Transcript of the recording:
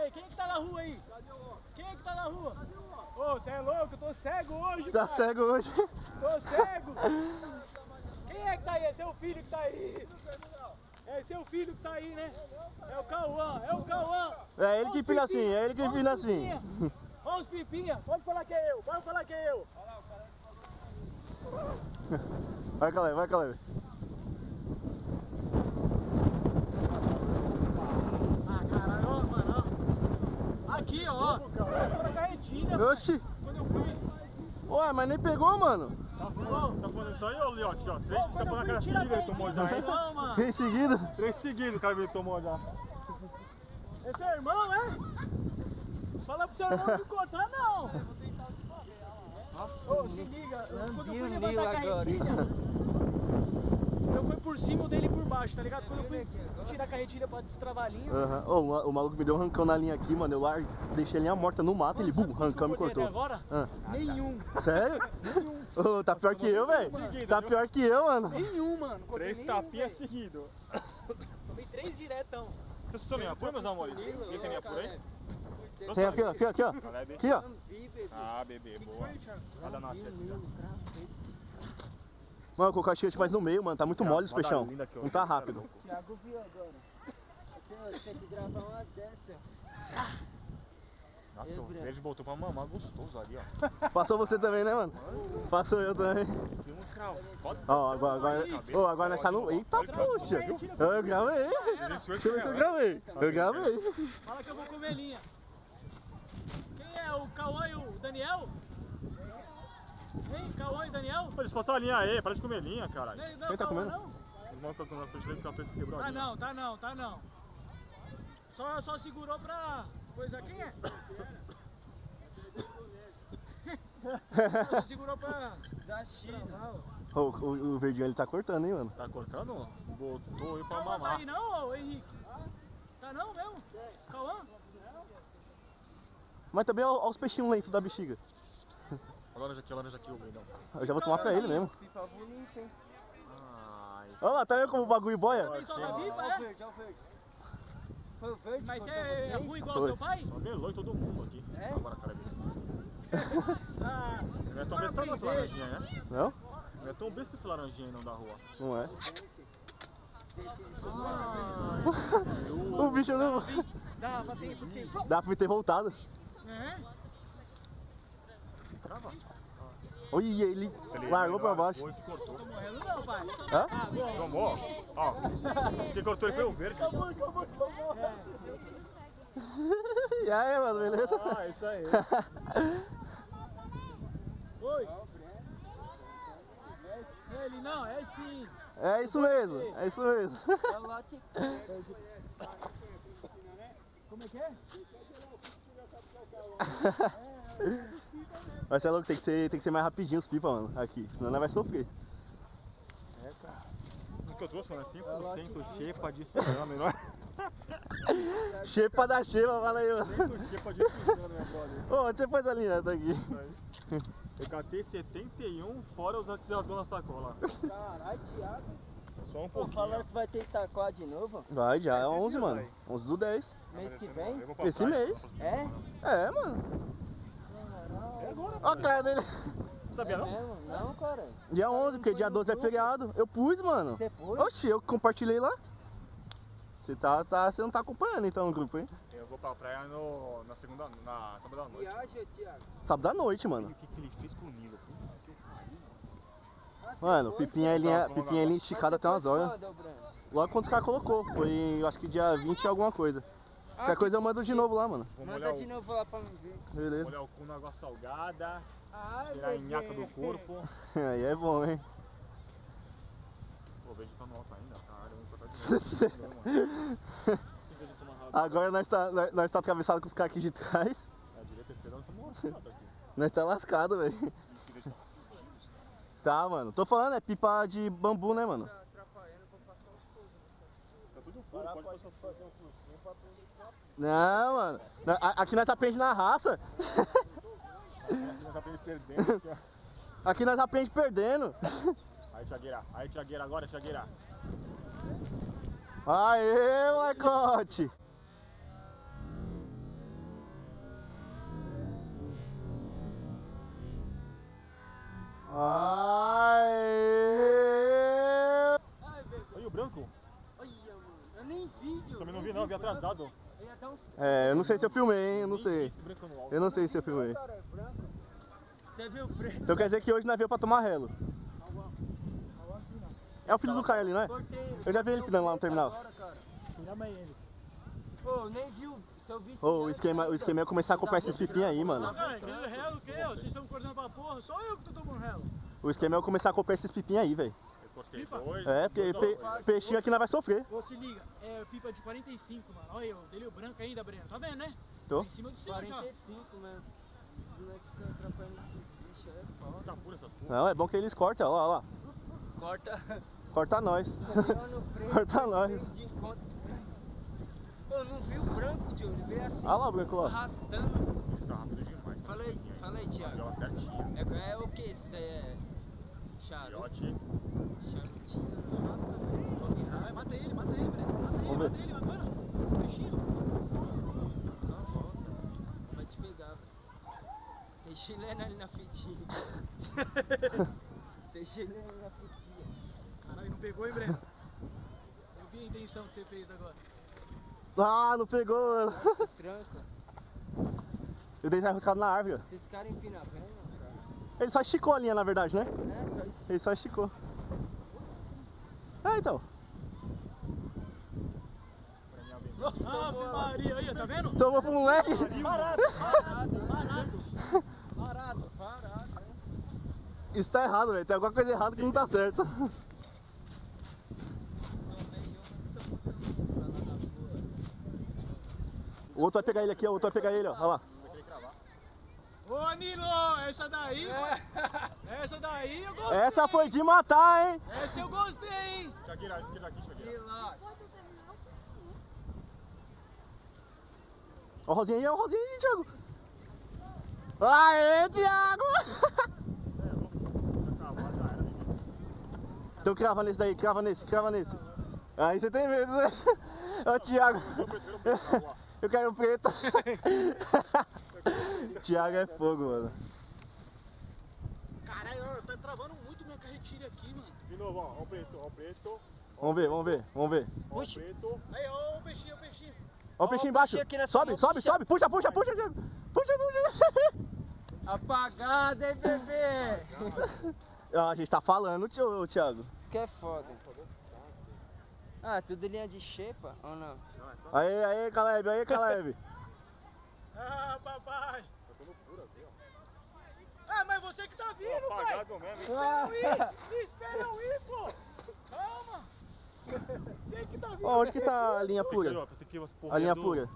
aí, quem é que tá na rua aí? Quem é que tá na rua? Ô, você é louco? Eu tô cego hoje, Tá cara. cego hoje. Tô cego. Quem é que tá aí? É seu filho que tá aí. É seu filho que tá aí, né? É o Cauã, é o Cauã. É ele que empina assim, é ele que empina assim. pipinha. Ó os pipinha, pode falar que é eu, pode falar que é eu. Vai, Caleb, vai, Caleb. Ah, caralho, ó, mano, ó. Aqui, ó. Ficou na carretilha. Oxi. Eu. Ué, mas nem pegou, mano. Tá Tá falando isso aí, ô Liote, ó. Três Ô, quando tapas eu na fui, cara tira a seguida ele tomou já, hein? Não, mano. Três seguidos. Três seguidos o cara me tomou já. É seu irmão, é? Fala pro seu irmão não contar, não. Nossa, Ô, se liga, quando eu fui levantar a carretilha, eu fui por cima dele e por baixo, tá ligado? Quando eu fui tirar a carretilha pra destravar a linha, Aham. Ô, o ma- o maluco me deu um rancão na linha aqui, mano. Eu larguei, deixei a linha morta no mato, ele, bum, rancão me cortou. até agora? Ah, Nenhum. sério? Ô, tá pior que eu, velho. Tá pior que eu, mano. Nenhum, mano. Cortei três nenhum, tapinhas velho. seguidos. Tomei três diretão. Vocês estão minha por, meus amores? Ninguém tem minha por aí? Tem aqui, ó, aqui, ó, aqui, ó. Aqui, ó. Ah, bebê, boa. Nada na chefe já. Mano, colocar o chute mais no meio, mano. Tá muito mole os peixão. Não tá rápido. Thiago viu agora. Você, você tem que gravar umas dessas. Nossa, Eu, o verde voltou pra mamar gostoso ali, ó. Passou você também, né, mano? Passou eu também. Tem um cravo. Ó, agora, agora, ô, agora nós tá no. Eita, puxa! Eu gravei! Eu gravei. Eu gravei. Fala que eu vou comer linha. Quem é? O Cauã e o Daniel? Daniel? Eles passaram a linha aí, para de comer linha, caralho. Não, não, Quem tá comendo? não? Os malucos estão na frente dele Tá linha. não, tá não, tá não. Só, só segurou pra coisa. Quem é? Só segurou pra. Da China. Ô, o, o verdinho ele tá cortando, hein, mano? Tá cortando? Botou eu pra tá mamar. aí não, ô Henrique? Tá não mesmo? Cauã? Mas também ó, ó os peixinhos lentos da bexiga. Laranja aqui, laranja aqui, o grandão. Eu já vou tomar pra ele mesmo. Olha lá, tá vendo como o bagulho boia? Também só na bipa, Olha o é? verde, olha o verde. Foi o verde Mas é ruim igual ao seu pai? só melou todo mundo aqui. É? Agora, cara, Ah, Não é tão besta não essa laranjinha, né? Não? Não é tão besta esse laranjinha aí não da rua. Não é. Ah, O bicho não. Dá pra me ter voltado. É? Crava. Olha, ele largou pra baixo. Cortou. Tô morrendo não, pai. Hã? Ah, bom. Tomou? Ó, quem cortou ele foi o verde. Tomou, tomou, tomou. E aí, mano, beleza? Ah, isso aí. Oi. É ele não, é sim. É isso mesmo, é isso mesmo. É. Como é que é? Mas você é louco, tem que ser, tem que ser mais rapidinho os pipa, mano, aqui. Senão nós vai sofrer. O que eu trouxe, mano, é 5% xepa de suzano, menor. Chepa da chepa, fala aí, mano. 5% xepa de suzano, meu brother. Ô, onde você pôs a linha? Tá aqui. Eu catei 71 fora os rasgou na sacola. Caralho, Thiago. Só um Pô, pouquinho. falando que vai ter Itaquá de novo, Vai, já é Esses 11, dias mano. aí. 11 do 10. mês que vem. Esse mês. É? É, mano. Agora. Ó a cara dele. Não sabia não? É mesmo? Não, cara. Dia 11, porque dia 12 é feriado. Eu pus, mano. Você pôs? Oxi, eu compartilhei lá. Você tá, tá, você não tá acompanhando então o grupo, hein? Eu vou pra praia no, na segunda, na sábado à noite. Viaja, Thiago. Sábado à noite, mano. O que, que ele fez com o Nilo? Ah, Mano? Pipinha ele é, Pipinha ele é esticado Mas até umas horas. Logo quando os caras colocou. Foi, eu acho que dia 20 e alguma coisa. Qualquer coisa eu mando de novo lá, mano. Vou Manda molhar, de o, novo lá pra mim ver. Beleza. molhar o cu na água salgada, Ai, tirar a nhaca do corpo. Aí é bom, hein? Pô, o beijo tá no alto ainda, caralho, vamos cortar de novo. Não, mano. Agora nós tá, nós, nós tá atravessado com os caras aqui de trás. a direita esperando, tomou uma foto aqui. Nós tá lascado, velho. Deixa Tá, mano. Tô falando, é pipa de bambu, né, mano? Pode fazer um cursinho pra aprender com Não, mano. Aqui nós aprendemos na raça. Aqui nós aprendemos perdendo. Aqui nós aprendemos perdendo. Aí, Tiagueira. Aí, Tiagueira. Agora, Tiagueira. Aê, Marcote! Aê! Aí, o branco? Nem Diogo. Também não vi não, vi atrasado. É, eu não sei se eu filmei, hein? Eu não sei. Eu não sei se eu filmei. é. Você viu preto? Então quer dizer que hoje nós veio pra tomar relo. É o filho do Caio ali, não é? Eu já vi ele pinando lá no terminal. Chama ele. Pô, eu nem vi o. Se eu visse. Ô, o esquema, o esquema é começar a comprar esses pipinhos aí, mano. Não, cara, relo o quê? Vocês estão cortando pra porra? Só eu que tô tomando relo. O esquema é começar a comprar esses pipinhos aí, velho. Pipa? dois. É, porque pe peixinho aqui nós vai sofrer. Ô, se liga, é pipa de 45, mano. Olha eu, dele o branco ainda, Breno. Tá vendo, né? Tô. Tá em cima do seu já. 45, mano. Esse moleque fica atrapalhando esses bichos, é foda. Tá pura essas porra. Não, é bom que eles cortam, ó ó lá. Corta. Corta nós. Preto. Corta nós. eu não vi o branco, Diogo. Ele veio assim. Olha lá o branco lá. Arrastando. Isso tá rápido demais. Fala aí, fala aí, Thiago. Certinha. É, é o que esse daí é? Charuto? Mata ele, mata ele, Breno. Mata ele, mata ele, agora. Peixinho. Só volta. Vai te pegar, velho. Tem chileno ali na fitinha. Tem chileno ali na fitinha. Caralho, não pegou, hein, Breno? Eu vi a intenção que você fez agora. Ah, não pegou. Tranca. Eu dei arriscado na árvore. ó. Esses caras empinam a perna, cara. Ele só esticou a linha, na verdade, né? É só isso. Ele só esticou. É, então. Nossa, Ah. Maria, aí, tá vendo? Tomou pro moleque. Parado, Parado, parado. Parado. parado. Isso tá errado, velho. Tem alguma coisa errada que não tá certo. O outro vai pegar ele aqui, ó. O outro vai pegar ele, ó. Olha lá. Ô, Nilo, essa daí, essa daí eu gostei. Essa foi de matar, hein? Essa eu gostei, hein? Shagira, esquerda aqui. Relaxa. Ó o Rosinha aí, ó o Rosinha aí, Thiago. Aê, Thiago! Então crava nesse daí, crava nesse, crava nesse. Aí você tem medo, né? Ó, Thiago. Eu quero preto. Thiago é fogo, mano. Caralho, ó, tá travando muito minha carretilha aqui, mano. De novo, ó. Ó o preto, ó o preto. Vamos ver, vamos ver, vamos ver. Ó o preto. Aí, ó, o peixinho, o peixinho. Ó o peixinho embaixo. peixinho aqui nessa Sobe, mão, sobe, puxa. sobe. Puxa, puxa, puxa. Puxa, puxa. Apagado, hein, bebê? Ah, a gente tá falando, tio, Thiago. Isso que é foda. Ah, tudo linha de xepa ou não? Aí, aí, Caleb, aí, Caleb. Ah, papai. Eu tô no puro aqui, ó. Ah, mas você que tá vindo, pai. Apagado mesmo, hein? Espera eu ir, espera eu ir, pô. Calma. Você que tá vindo. Ó, onde que tá a linha Aqui, pura? ó, esse aqui, umas A linha do- pura.